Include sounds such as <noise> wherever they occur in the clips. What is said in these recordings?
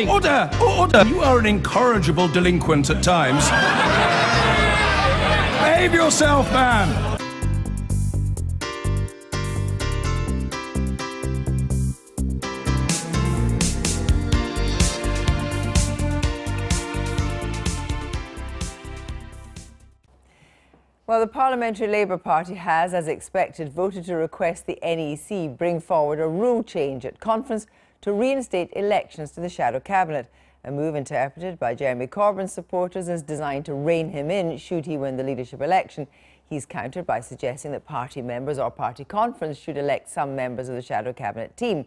Order! Order! You are an incorrigible delinquent at times. Behave yourself, man! Well, the Parliamentary Labour Party has, as expected, voted to request the NEC bring forward a rule change at conference to reinstate elections to the shadow cabinet. A move interpreted by Jeremy Corbyn's supporters as designed to rein him in should he win the leadership election. He's countered by suggesting that party members or party conference should elect some members of the shadow cabinet team.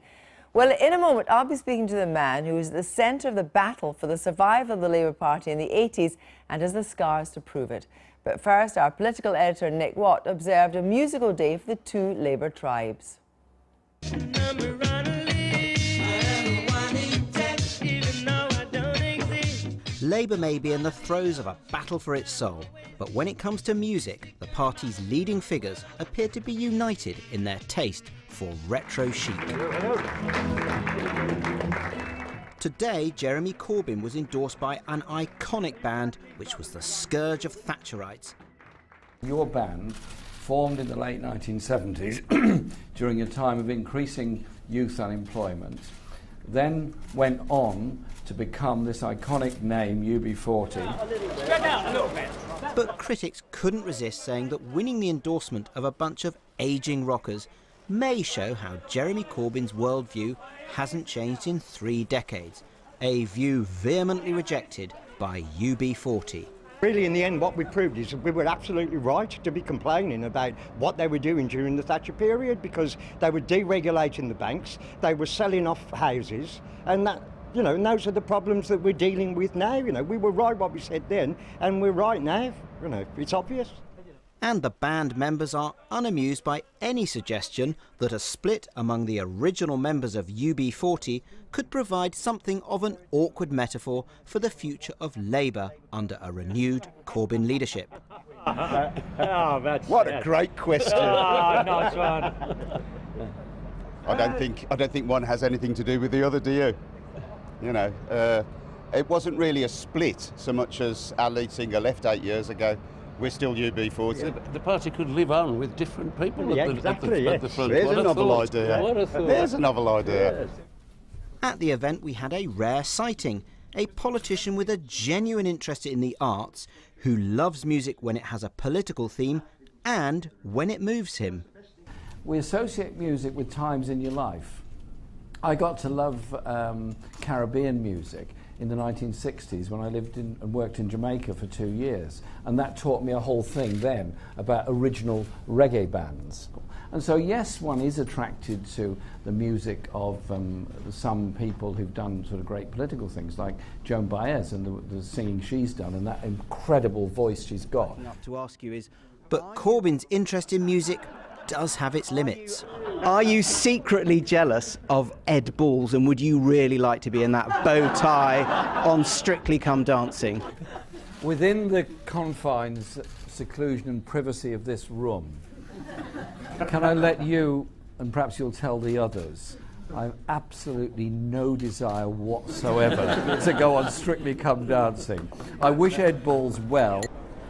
Well, in a moment, I'll be speaking to the man who was at the centre of the battle for the survival of the Labour Party in the 80s and has the scars to prove it. But first, our political editor Nick Watt observed a musical day for the two Labour tribes. Labour may be in the throes of a battle for its soul, but when it comes to music, the party's leading figures appear to be united in their taste for retro chic. Today, Jeremy Corbyn was endorsed by an iconic band which was the scourge of Thatcherites. Your band, formed in the late 1970s <clears throat> during a time of increasing youth unemployment, then went on to become this iconic name, UB40. But critics couldn't resist saying that winning the endorsement of a bunch of ageing rockers may show how Jeremy Corbyn's worldview hasn't changed in three decades, a view vehemently rejected by UB40. Really, in the end, what we proved is we were absolutely right to be complaining about what they were doing during the Thatcher period because they were deregulating the banks, they were selling off houses, and that, you know, and those are the problems that we're dealing with now. You know, we were right what we said then, and we're right now. You know, it's obvious and the band members are unamused by any suggestion that a split among the original members of UB40 could provide something of an awkward metaphor for the future of Labour under a renewed Corbyn leadership. <laughs> oh, what a great question! oh, nice one. I don't think I don't think one has anything to do with the other, do you? You know, uh, it wasn't really a split so much as our lead singer left eight years ago we're still UB40. The, the, party could live on with different people yeah, at, the, exactly, at, the, yes. at the front. There's what a novel thought. idea. What a thought. There's a novel idea. Yes. At the event, we had a rare sighting a politician with a genuine interest in the arts who loves music when it has a political theme and when it moves him. We associate music with times in your life. I got to love um, Caribbean music in the 1960s when I lived in, and worked in Jamaica for two years. And that taught me a whole thing then about original reggae bands. And so, yes, one is attracted to the music of um, some people who've done sort of great political things, like Joan Baez and the, the singing she's done, and that incredible voice she's got. To ask you is, but Corbyn's interest in music does have its limits. Are you secretly jealous of Ed Balls and would you really like to be in that bow tie on Strictly Come Dancing? Within the confines, seclusion, and privacy of this room, can I let you, and perhaps you'll tell the others, I have absolutely no desire whatsoever to go on Strictly Come Dancing. I wish Ed Balls well.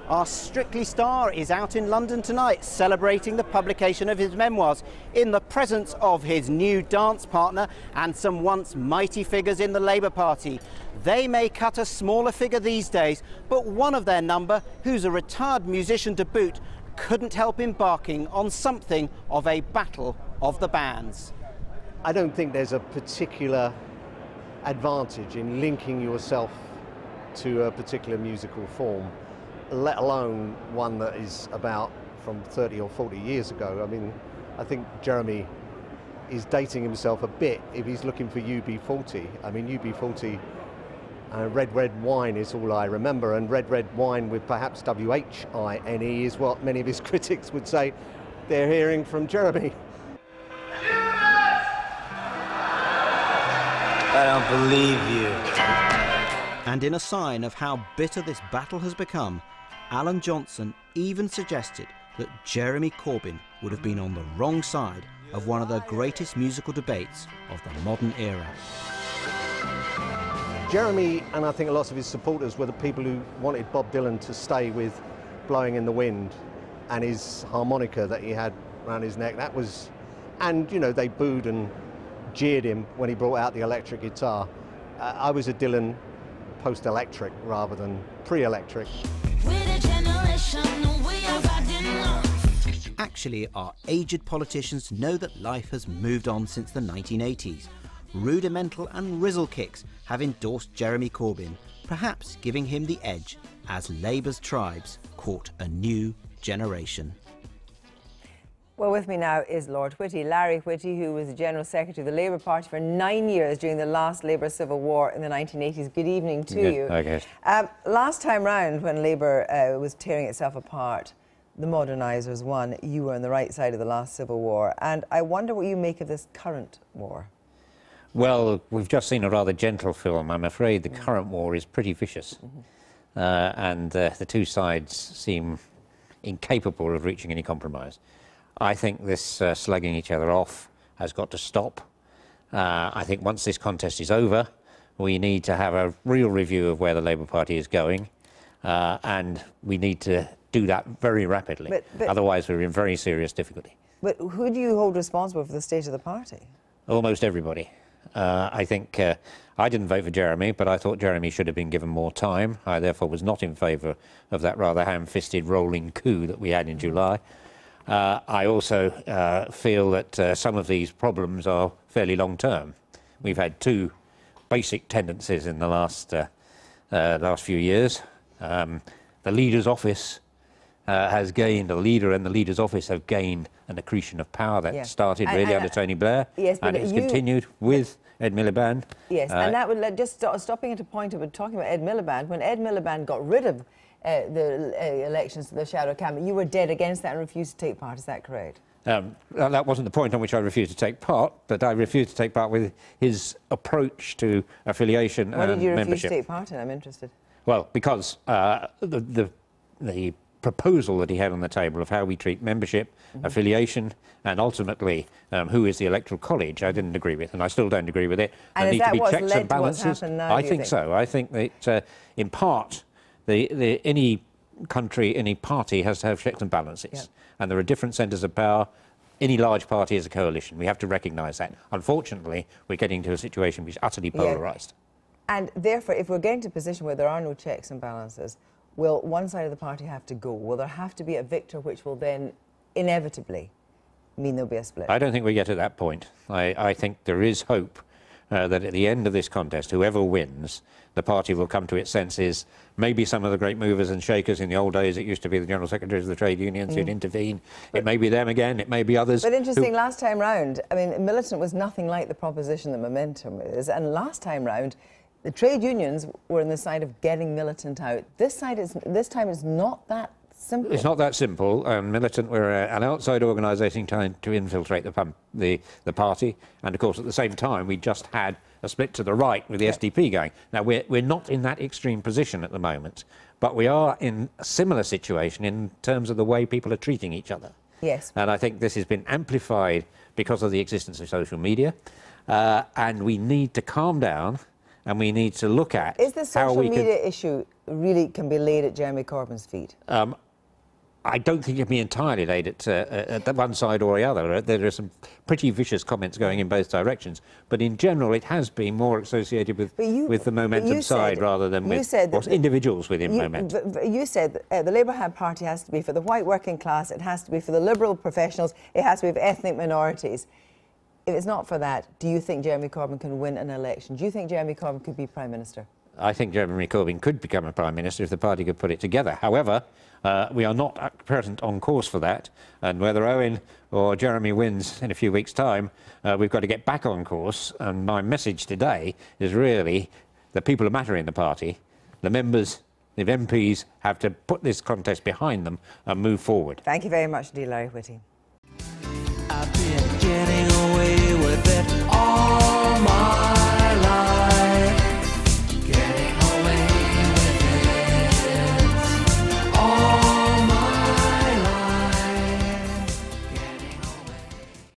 Our Strictly star is out in London tonight celebrating the publication of his memoirs in the presence of his new dance partner and some once mighty figures in the Labour Party. They may cut a smaller figure these days, but one of their number, who's a retired musician to boot, couldn't help embarking on something of a battle of the bands. I don't think there's a particular advantage in linking yourself to a particular musical form let alone one that is about from 30 or 40 years ago. I mean, I think Jeremy is dating himself a bit if he's looking for UB40. I mean, UB40, uh, red, red wine is all I remember, and red, red wine with perhaps W-H-I-N-E is what many of his <laughs> critics would say they're hearing from Jeremy. I don't believe you. And in a sign of how bitter this battle has become, Alan Johnson even suggested that Jeremy Corbyn would have been on the wrong side of one of the greatest musical debates of the modern era. Jeremy and I think lots of his supporters were the people who wanted Bob Dylan to stay with Blowing in the Wind and his harmonica that he had around his neck. That was, and you know, they booed and jeered him when he brought out the electric guitar. Uh, I was a Dylan post-electric rather than pre-electric. Actually, our aged politicians know that life has moved on since the 1980s. Rudimental and Rizzle Kicks have endorsed Jeremy Corbyn, perhaps giving him the edge as Labour's tribes court a new generation. Well, with me now is Lord Whitty, Larry Whitty, who was the General Secretary of the Labour Party for nine years during the last Labour Civil War in the 1980s. Good evening to Good, you. okay. Um, last time round, when Labour uh, was tearing itself apart, the modernisers won. You were on the right side of the last Civil War. And I wonder what you make of this current war. Well, we've just seen a rather gentle film. I'm afraid the current war is pretty vicious. Uh, and uh, the two sides seem incapable of reaching any compromise. I think this uh, slugging each other off has got to stop. Uh, I think once this contest is over, we need to have a real review of where the Labour Party is going. Uh, and we need to do that very rapidly. But- but- Otherwise, we're in very serious difficulty. But who do you hold responsible for the state of the party? Almost everybody. Uh, I think uh, I didn't vote for Jeremy, but I thought Jeremy should have been given more time. I therefore was not in favour of that rather ham-fisted rolling coup that we had in July. Uh, I also uh, feel that uh, some of these problems are fairly long-term. We've had two basic tendencies in the last uh, uh, last few years. Um, the leader's office uh, has gained, the leader and the leader's office have gained an accretion of power that Yeah. started really and- under Tony Blair, Yes, and it's you- continued with Ed Miliband. Yes, and that would let, just sto- stopping at a point of talking about Ed Miliband. When Ed Miliband got rid of uh, the uh, elections to the shadow cabinet, you were dead against that and refused to take part. Is that correct? Um, that wasn't the point on which I refused to take part, but I refused to take part with his approach to affiliation Why and did you refuse membership. to take part in? I'm interested. Well, because uh, the, the, the proposal that he had on the table of how we treat membership, Mm-hmm. affiliation, and ultimately um, who is the electoral college, I didn't agree with, and I still don't agree with it. And there need that to be checks and balances. now, I think think? so. I think that uh, in part, the, the, any country, any party has to have checks and balances, Yeah. and there are different centres of power. Any large party is a coalition. We have to recognise that. Unfortunately, we're getting to a situation which is utterly Yeah. polarised. And therefore, if we're getting to a position where there are no checks and balances, will one side of the party have to go? Will there have to be a victor which will then inevitably mean there'll be a split? I don't think we get to that point. I, I think there is hope uh, that at the end of this contest, whoever wins, the party will come to its senses. Maybe some of the great movers and shakers in the old days, it used to be the general secretaries of the trade unions who'd intervene. It may be them again, it may be others. Mm. But interesting, last time round, I mean, militant was nothing like the proposition that Momentum is. And last time round, the trade unions were on the side of getting militant out. This side is this time is not that simple. It's not that simple. Um, militant were uh, an outside organisation trying to infiltrate the, pump, the, the party. And of course, at the same time, we just had a split to the right with the SDP going. Now, we're, we're not in that extreme position at the moment, but we are in a similar situation in terms of the way people are treating each other. Yes. And I think this has been amplified because of the existence of social media. Uh, and we need to calm down and we need to look at Is the social can media issue really can be laid at Jeremy Corbyn's feet? um, I don't think it can be entirely laid at, uh, at the one side or the other. Uh, There are some pretty vicious comments going in both directions, but in general, it has been more associated with, you- with the momentum side said- rather than with said that the- individuals within You, momentum. you said that, uh, the Labour Party has to be for the white working class, it has to be for the liberal professionals, it has to be for ethnic minorities. If it's not for that, do you think Jeremy Corbyn can win an election? Do you think Jeremy Corbyn could be Prime Minister? I think Jeremy Corbyn could become a prime minister if the party could put it together. However, uh, we are not at present on course for that, and whether Owen or Jeremy wins in a few weeks' time, uh, we've got to get back on course. And my message today is really the people who matter in the party, the members, the MPs, have to put this contest behind them and move forward. Thank you very much indeed, Larry Whitty.